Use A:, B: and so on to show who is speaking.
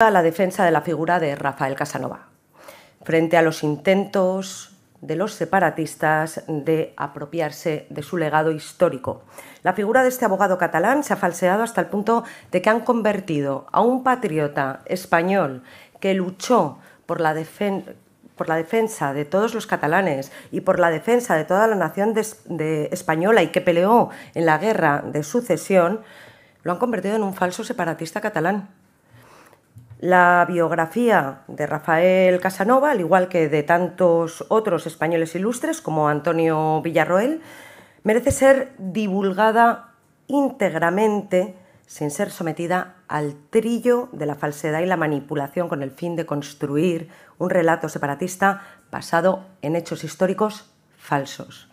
A: a la defensa de la figura de Rafael Casanova, frente a los intentos de los separatistas de apropiarse de su legado histórico. La figura de este abogado catalán se ha falseado hasta el punto de que han convertido a un patriota español que luchó por la, por la defensa de todos los catalanes y por la defensa de toda la nación española y que peleó en la guerra de sucesión, lo han convertido en un falso separatista catalán. La biografía de Rafael Casanova, al igual que de tantos otros españoles ilustres como Antonio Villarroel, merece ser divulgada íntegramente sin ser sometida al trillo de la falsedad y la manipulación con el fin de construir un relato separatista basado en hechos históricos falsos.